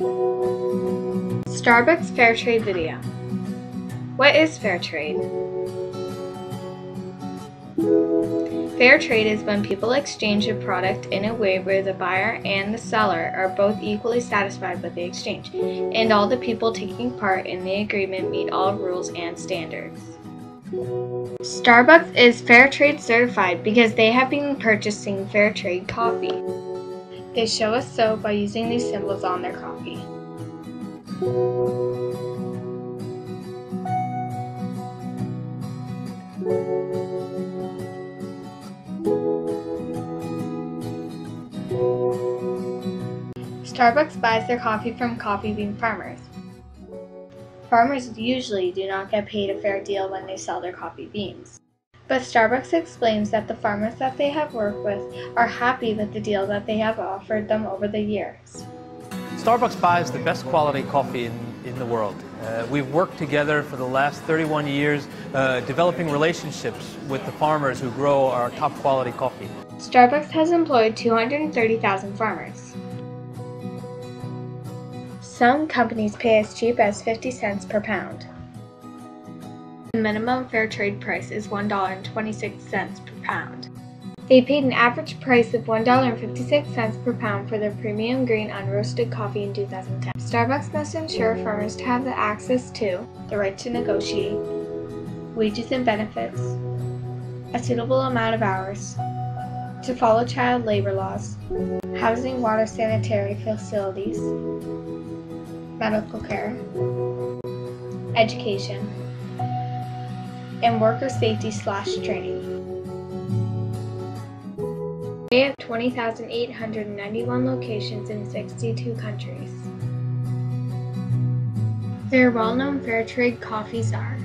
Starbucks Fair Trade Video What is fair trade? Fair trade is when people exchange a product in a way where the buyer and the seller are both equally satisfied with the exchange, and all the people taking part in the agreement meet all rules and standards. Starbucks is fair trade certified because they have been purchasing fair trade coffee. They show us so by using these symbols on their coffee. Starbucks buys their coffee from coffee bean farmers. Farmers usually do not get paid a fair deal when they sell their coffee beans. But Starbucks explains that the farmers that they have worked with are happy with the deal that they have offered them over the years. Starbucks buys the best quality coffee in, in the world. Uh, we've worked together for the last 31 years uh, developing relationships with the farmers who grow our top quality coffee. Starbucks has employed 230,000 farmers. Some companies pay as cheap as 50 cents per pound. The minimum fair trade price is $1.26 per pound. They paid an average price of $1.56 per pound for their premium green unroasted coffee in 2010. Starbucks must ensure farmers to have the access to the right to negotiate, wages and benefits, a suitable amount of hours, to follow child labor laws, housing, water, sanitary facilities, medical care, education, and worker safety slash training. They have 20,891 locations in 62 countries. Their well-known fair trade coffees are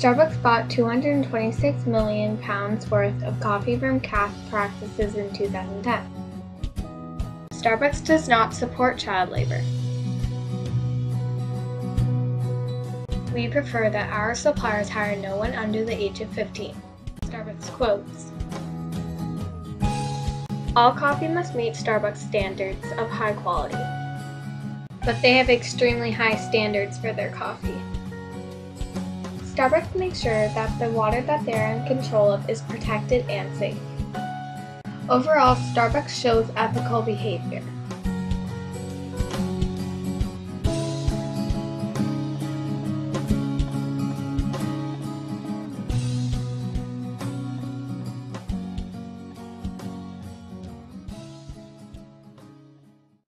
Starbucks bought 226 million pounds worth of coffee from C.A.F.E. practices in 2010. Starbucks does not support child labor. We prefer that our suppliers hire no one under the age of 15. Starbucks quotes All coffee must meet Starbucks standards of high quality, but they have extremely high standards for their coffee. Starbucks makes sure that the water that they're in control of is protected and safe. Overall, Starbucks shows ethical behavior.